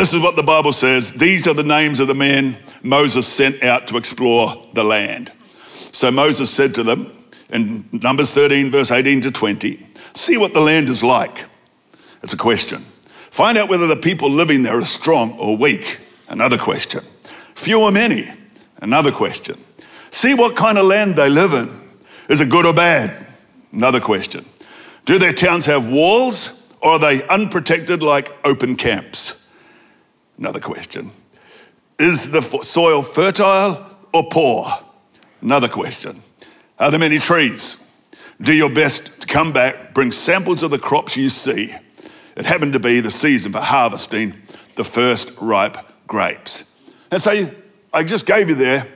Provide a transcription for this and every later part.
This is what the Bible says. These are the names of the men Moses sent out to explore the land. So Moses said to them in Numbers 13, verse 18 to 20, See what the land is like. It's a question. Find out whether the people living there are strong or weak. Another question. Few or many. Another question. See what kind of land they live in. Is it good or bad? Another question. Do their towns have walls or are they unprotected like open camps? Another question. Is the soil fertile or poor? Another question. Are there many trees? Do your best to come back, bring samples of the crops you see. It happened to be the season for harvesting the first ripe grapes. And so I just gave you there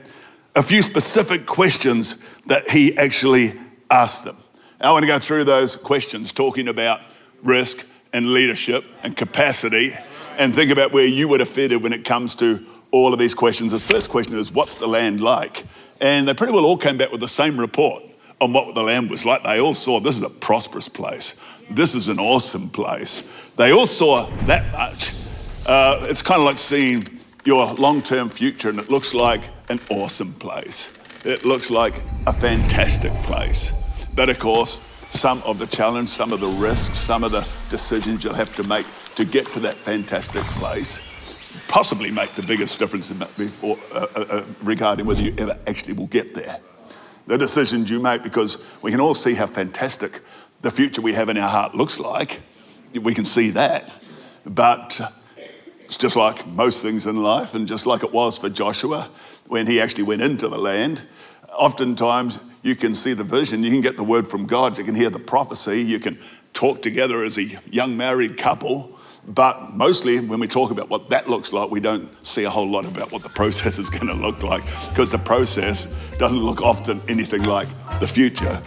a few specific questions that he actually asked them. I want to go through those questions, talking about risk and leadership and capacity, and think about where you would have fitted when it comes to all of these questions. The first question is, What's the land like? And they pretty well all came back with the same report on what the land was like. They all saw this is a prosperous place, this is an awesome place. They all saw that much. Uh, it's kind of like seeing your long term future, and it looks like an awesome place. It looks like a fantastic place. But of course, some of the challenge, some of the risks, some of the decisions you'll have to make to get to that fantastic place possibly make the biggest difference before, uh, uh, uh, regarding whether you ever actually will get there. The decisions you make, because we can all see how fantastic the future we have in our heart looks like. We can see that. But it's just like most things in life, and just like it was for Joshua when he actually went into the land. Oftentimes, you can see the vision, you can get the word from God, you can hear the prophecy, you can talk together as a young married couple. But mostly, when we talk about what that looks like, we don't see a whole lot about what the process is going to look like because the process doesn't look often anything like the future.